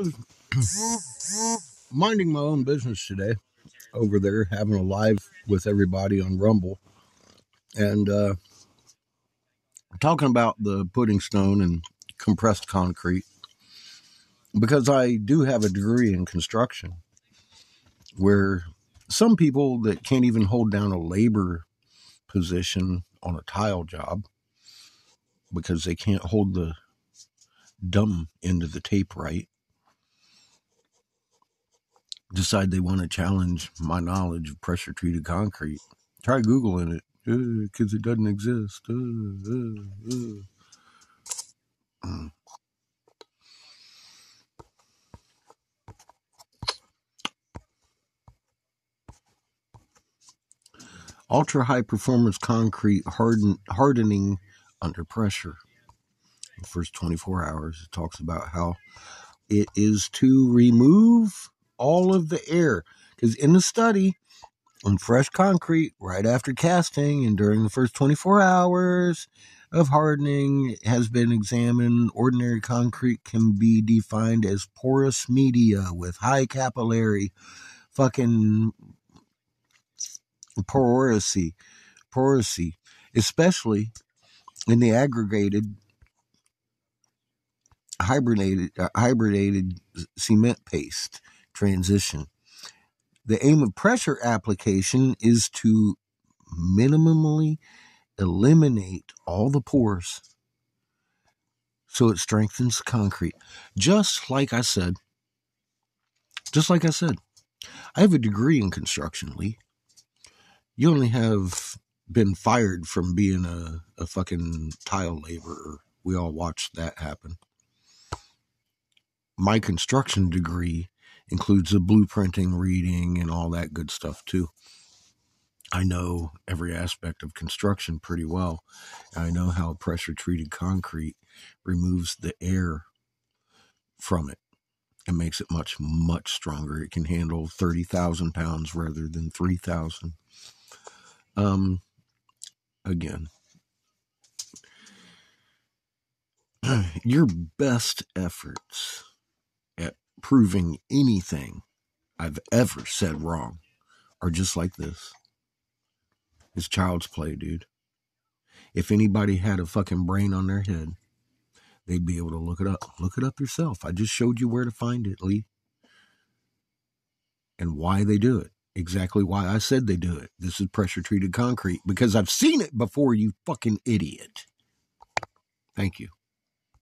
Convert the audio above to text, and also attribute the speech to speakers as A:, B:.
A: minding my own business today over there, having a live with everybody on Rumble, and uh, talking about the pudding stone and compressed concrete because I do have a degree in construction where some people that can't even hold down a labor position on a tile job because they can't hold the dumb end of the tape right decide they want to challenge my knowledge of pressure treated concrete try googling it because uh, it doesn't exist uh, uh, mm. ultra high performance concrete harden, hardening under pressure. The first 24 hours, it talks about how it is to remove all of the air. Because in the study, on fresh concrete, right after casting and during the first 24 hours of hardening, has been examined. Ordinary concrete can be defined as porous media with high capillary fucking porosity, porosity, especially in the aggregated hibernated uh, hibernated cement paste transition. The aim of pressure application is to minimally eliminate all the pores so it strengthens concrete. Just like I said, just like I said, I have a degree in construction, Lee you only have been fired from being a, a fucking tile laborer. We all watched that happen. My construction degree includes the blueprinting, reading, and all that good stuff too. I know every aspect of construction pretty well. I know how pressure treated concrete removes the air from it and makes it much, much stronger. It can handle 30,000 pounds rather than 3,000. Um, again, your best efforts proving anything I've ever said wrong are just like this. It's child's play, dude. If anybody had a fucking brain on their head, they'd be able to look it up. Look it up yourself. I just showed you where to find it, Lee. And why they do it exactly why I said they do it. This is pressure treated concrete because I've seen it before, you fucking idiot. Thank you.